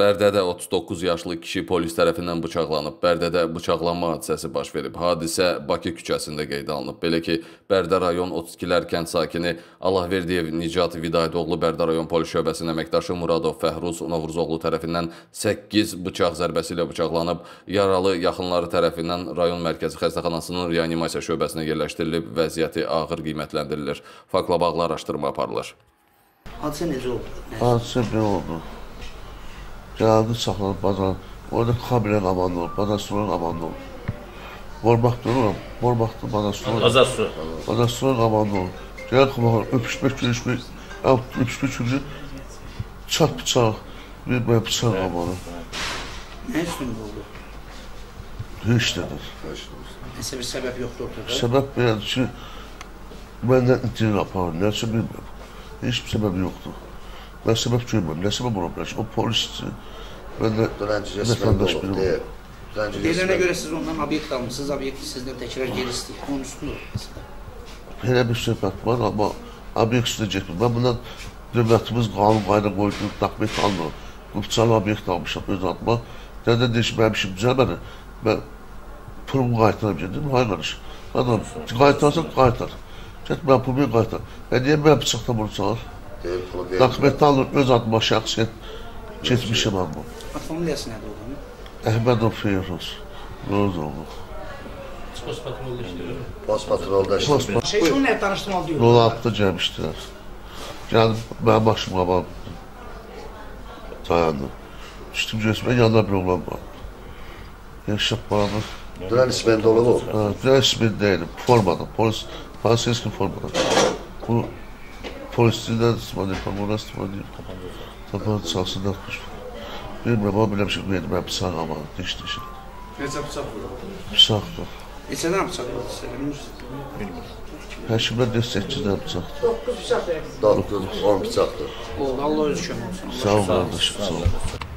Bərdədə 39 yaşlı kişi polis tərəfindən bıçaqlanıb. Bərdədə bıçaqlanma hadisəsi baş verib. Hadisə Bakı küçəsində qeydə alınıb. Belə ki, Bərdə rayon 32-lər kənd sakini Allahverdiyev Nicat Vidayedoğlu Bərdə rayon polis şöbəsinin əməkdaşı Muradov Fəhruz Novruzoğlu tərəfindən 8 bıçaq zərbəsi ilə bıçaqlanıb. Yaralı yaxınları tərəfindən rayon mərkəzi xəstəxanasının reanimasiya şöbəsinə yerləşdirilib. Vəziyyəti ağır qiymətləndirilir. Faktla bağlı araşdırma aparılır. Hadisə necə oldu? Hadisə belə oldu. Gəldi saxlanıb bazar. Orada bazar sunan amanlı olub. Bormaq dururum, bormaqda bazar sunan. Azar su. Bazar sunan amanlı olub. Gəl xımaqlar, öpüşmək, görüşmək, öpüşmək üçün çat bıçaq, bir belə bıçaq amanı. Nə üstündə oldu? Heç nədir. Nəsə bir səbəb yoxdur ortada. Səbəb belədir ki, məndən intirin aparır, nəsə bilmirəm. Heç bir səbəb yoxdur. Mən səbəb görmürəm, nə səbəb ola bilər ki, o polisdir. Mən də Dönənciyə vətəndaş olub, biri deyil. olub. Dönənciyə Deyilənə görə siz ondan obyekt almışsınız, obyekt sizdən təkrar geri istəyir. Onun üstündə oldu məsələ. Belə bir söhbət var, amma obyekt üstə getmir. Mən bundan dövlətimiz qanun qayda qoyduğu dokument almır. Bu bıçaqlı obyekt almışam öz adıma. Dədə deyir ki, mənim işim düzəlmədi. Mən pulumu qaytaram gedim, hay qarış. Adam, qaytarsan qaytar. Get mən pulumu qaytar. Və niyə mən bıçaqla vursan? deyil, Daxmetli alınmaz adma şəxsən keçmişim amma. Familiyası nədir oğlum? Əhmədov Feyruz. Rozoğlu. Post patrolda işləyir. Post patrolda işləyir. Şey, şununla tanışdırmalı deyirəm. Rola atdı gəlmişdilər. Gəlib mənim başıma var. Dayandı. Düşdüm gözümə yanına bir oğlan var. Yaşıb bana. Duran ismində olub o? Duran ismində değilim. Formada. Polis, polis eski formada. Bu amma biləm ki, verdim, mən bıçaq ama, diş dişim. Necə bıçaq vurdu? Bıçaqdır. Neçədən bıçaq vurdu sizə, bilmirsiniz? Həkimlər deyir 8-dən bıçaqdır. 9, 10 bıçaqdır. Oldu, Allah öz kömək olsun. Sağ ol qardaşım, sağ ol.